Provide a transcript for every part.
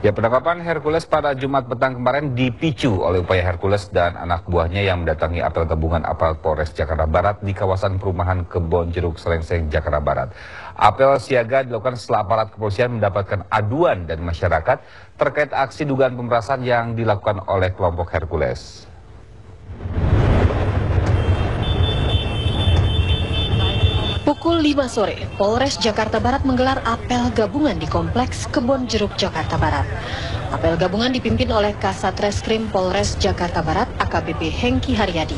Ya, penangkapan Hercules pada Jumat petang kemarin dipicu oleh upaya Hercules dan anak buahnya yang mendatangi apel gabungan aparat Polres Jakarta Barat di kawasan perumahan Kebon Jeruk Selengseng, Jakarta Barat. Apel siaga dilakukan setelah aparat kepolisian mendapatkan aduan dari masyarakat terkait aksi dugaan pemerasan yang dilakukan oleh kelompok Hercules. Pukul 5 sore, Polres Jakarta Barat menggelar apel gabungan di Kompleks Kebon Jeruk Jakarta Barat. Apel gabungan dipimpin oleh Kasat Reskrim Polres Jakarta Barat AKBP Hengki Haryadi.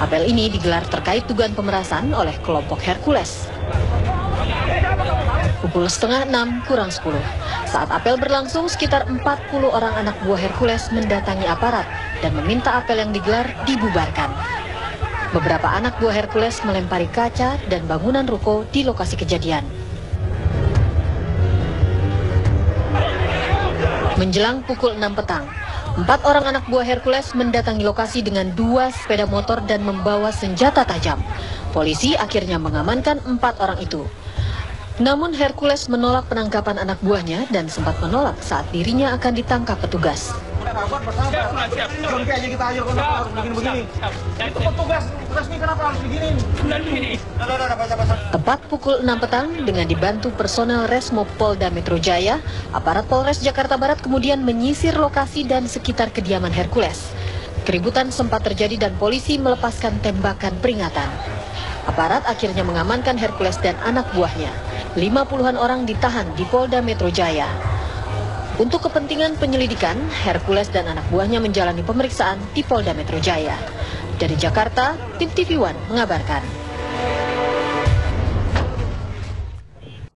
Apel ini digelar terkait dugaan pemerasan oleh kelompok Hercules. Pukul setengah enam kurang sepuluh. Saat apel berlangsung, sekitar 40 orang anak buah Hercules mendatangi aparat dan meminta apel yang digelar dibubarkan. Beberapa anak buah Hercules melempari kaca dan bangunan ruko di lokasi kejadian. Menjelang pukul 6 petang, empat orang anak buah Hercules mendatangi lokasi dengan dua sepeda motor dan membawa senjata tajam. Polisi akhirnya mengamankan empat orang itu. Namun Hercules menolak penangkapan anak buahnya dan sempat menolak saat dirinya akan ditangkap petugas. Tepat pukul 6 petang dengan dibantu personel Resmo Polda Metro Jaya, aparat Polres Jakarta Barat kemudian menyisir lokasi dan sekitar kediaman Hercules. Keributan sempat terjadi dan polisi melepaskan tembakan peringatan. Aparat akhirnya mengamankan Hercules dan anak buahnya. Lima puluhan orang ditahan di Polda Metro Jaya. Untuk kepentingan penyelidikan, Hercules dan anak buahnya menjalani pemeriksaan di Polda Metro Jaya. Dari Jakarta, Tim TV One mengabarkan.